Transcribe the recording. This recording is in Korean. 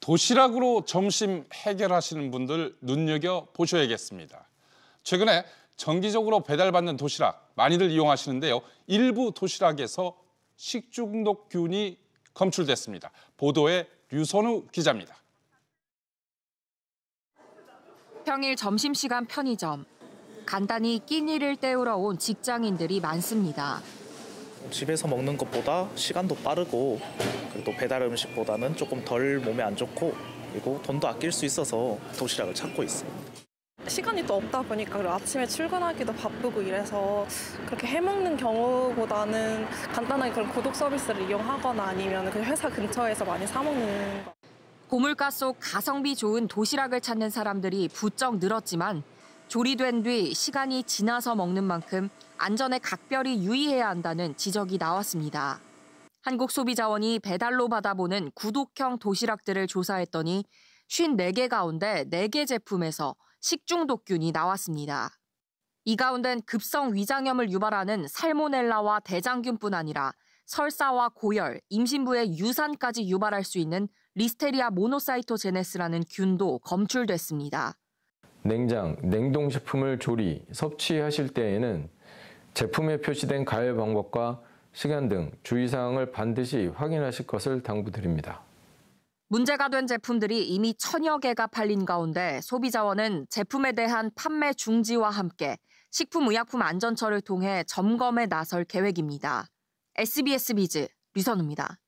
도시락으로 점심 해결하시는 분들 눈여겨 보셔야겠습니다. 최근에 정기적으로 배달받는 도시락 많이들 이용하시는데요. 일부 도시락에서 식중독균이 검출됐습니다. 보도에 류선우 기자입니다. 평일 점심시간 편의점. 간단히 끼니를 때우러 온 직장인들이 많습니다. 집에서 먹는 것보다 시간도 빠르고 그리고 배달 음식보다는 조금 덜 몸에 안 좋고 그리고 돈도 아낄 수 있어서 도시락을 찾고 있습니다. 시간이 또 없다 보니까 아침에 출근하기도 바쁘고 이래서 그렇게 해먹는 경우보다는 간단하게 그런 구독 서비스를 이용하거나 아니면 그 회사 근처에서 많이 사 먹는 거. 고물가 속 가성비 좋은 도시락을 찾는 사람들이 부쩍 늘었지만 조리된 뒤 시간이 지나서 먹는 만큼 안전에 각별히 유의해야 한다는 지적이 나왔습니다. 한국소비자원이 배달로 받아보는 구독형 도시락들을 조사했더니 54개 가운데 4개 제품에서 식중독균이 나왔습니다. 이 가운데는 급성 위장염을 유발하는 살모넬라와 대장균뿐 아니라 설사와 고열, 임신부의 유산까지 유발할 수 있는 리스테리아 모노사이토제네스라는 균도 검출됐습니다. 냉장, 냉동식품을 조리, 섭취하실 때에는 제품에 표시된 가열 방법과 시간 등 주의사항을 반드시 확인하실 것을 당부드립니다. 문제가 된 제품들이 이미 천여 개가 팔린 가운데 소비자원은 제품에 대한 판매 중지와 함께 식품의약품안전처를 통해 점검에 나설 계획입니다. SBS 비즈 류선우입니다.